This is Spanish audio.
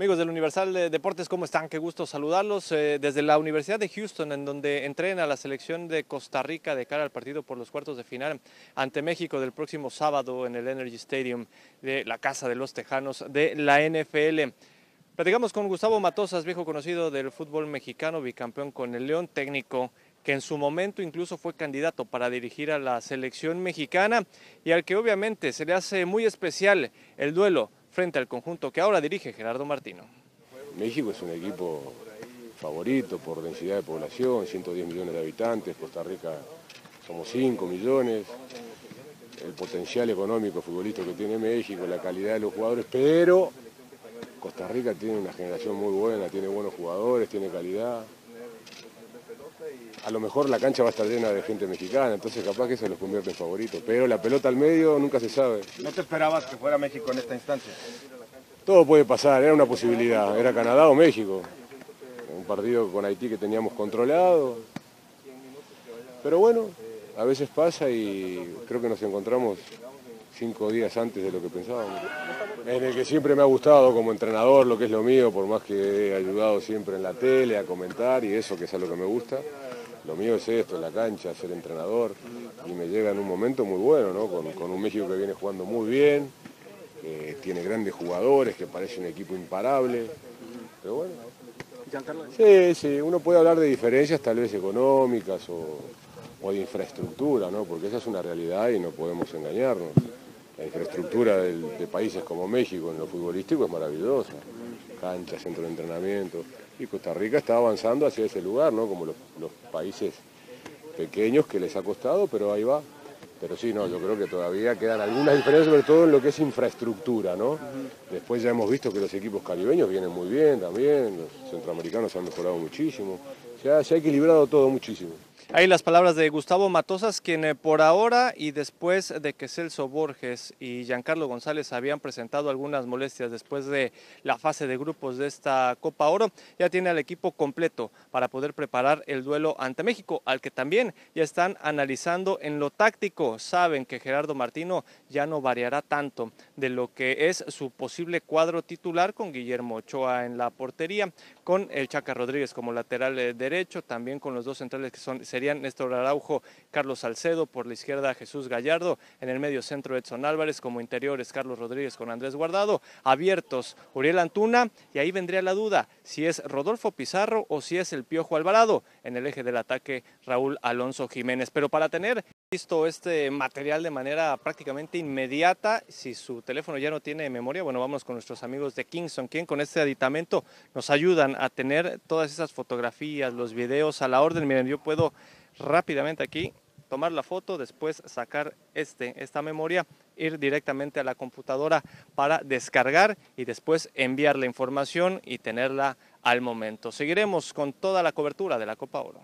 Amigos del Universal de Deportes, ¿cómo están? Qué gusto saludarlos eh, desde la Universidad de Houston, en donde entrena la selección de Costa Rica de cara al partido por los cuartos de final ante México del próximo sábado en el Energy Stadium de la Casa de los Tejanos de la NFL. Platicamos con Gustavo Matosas, viejo conocido del fútbol mexicano, bicampeón con el León, técnico que en su momento incluso fue candidato para dirigir a la selección mexicana y al que obviamente se le hace muy especial el duelo frente al conjunto que ahora dirige Gerardo Martino. México es un equipo favorito por densidad de población, 110 millones de habitantes, Costa Rica somos 5 millones, el potencial económico futbolístico que tiene México, la calidad de los jugadores, pero Costa Rica tiene una generación muy buena, tiene buenos jugadores, tiene calidad. A lo mejor la cancha va a estar llena de gente mexicana, entonces capaz que se los convierte en favoritos. Pero la pelota al medio nunca se sabe. ¿No te esperabas que fuera México en esta instancia? Todo puede pasar, era una posibilidad. Era Canadá o México. Un partido con Haití que teníamos controlado. Pero bueno, a veces pasa y creo que nos encontramos cinco días antes de lo que pensábamos. En el que siempre me ha gustado como entrenador lo que es lo mío, por más que he ayudado siempre en la tele a comentar y eso que es a lo que me gusta. Lo mío es esto, en la cancha, ser entrenador y me llega en un momento muy bueno, ¿no? con, con un México que viene jugando muy bien, que tiene grandes jugadores, que parece un equipo imparable. Pero bueno. Sí, sí, uno puede hablar de diferencias tal vez económicas o, o de infraestructura, ¿no? porque esa es una realidad y no podemos engañarnos. La infraestructura de países como México en lo futbolístico es maravillosa. Canchas, centro de entrenamiento. Y Costa Rica está avanzando hacia ese lugar, ¿no? Como los, países pequeños que les ha costado, pero ahí va. Pero sí, no, yo creo que todavía quedan algunas diferencias, sobre todo en lo que es infraestructura, ¿no? Después ya hemos visto que los equipos caribeños vienen muy bien también, los centroamericanos han mejorado muchísimo. Se ha, se ha equilibrado todo muchísimo. Ahí las palabras de Gustavo Matosas, quien eh, por ahora y después de que Celso Borges y Giancarlo González habían presentado algunas molestias después de la fase de grupos de esta Copa Oro, ya tiene al equipo completo para poder preparar el duelo ante México, al que también ya están analizando en lo táctico. Saben que Gerardo Martino ya no variará tanto de lo que es su posible cuadro titular con Guillermo Ochoa en la portería, con el Chaca Rodríguez como lateral eh, derecho, también con los dos centrales que son, serían Néstor Araujo, Carlos Salcedo, por la izquierda Jesús Gallardo, en el medio centro Edson Álvarez, como interiores Carlos Rodríguez con Andrés Guardado, abiertos Uriel Antuna, y ahí vendría la duda si es Rodolfo Pizarro o si es el Piojo Alvarado, en el eje del ataque Raúl Alonso Jiménez. Pero para tener visto este material de manera prácticamente inmediata. Si su teléfono ya no tiene memoria, bueno, vamos con nuestros amigos de Kingston, quien con este aditamento nos ayudan a tener todas esas fotografías, los videos a la orden. Miren, yo puedo rápidamente aquí tomar la foto, después sacar este, esta memoria, ir directamente a la computadora para descargar y después enviar la información y tenerla al momento. Seguiremos con toda la cobertura de la Copa Oro.